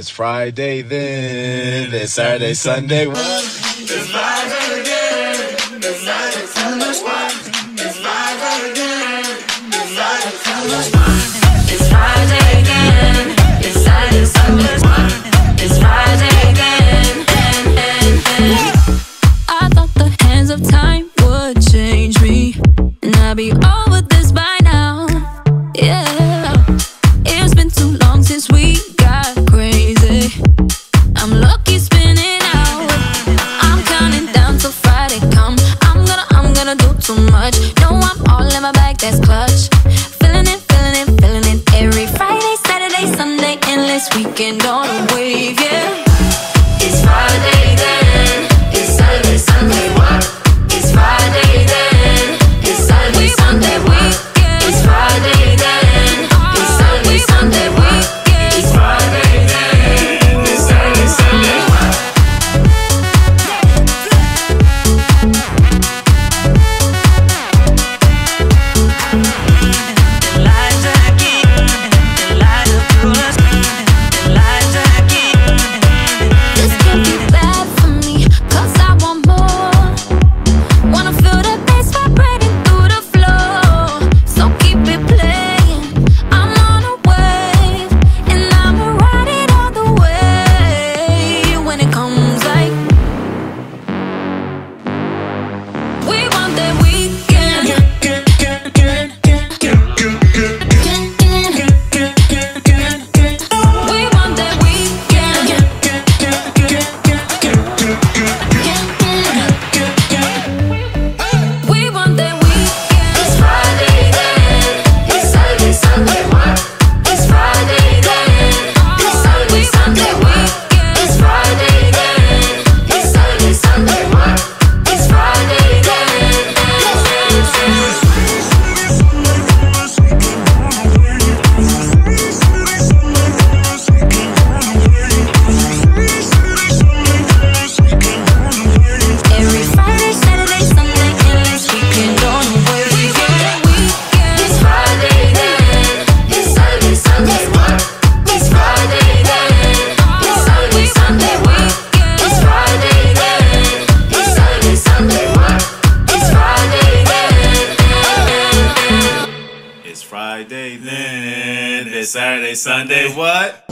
It's Friday then. It's Saturday, Sunday. It's Sunday. What?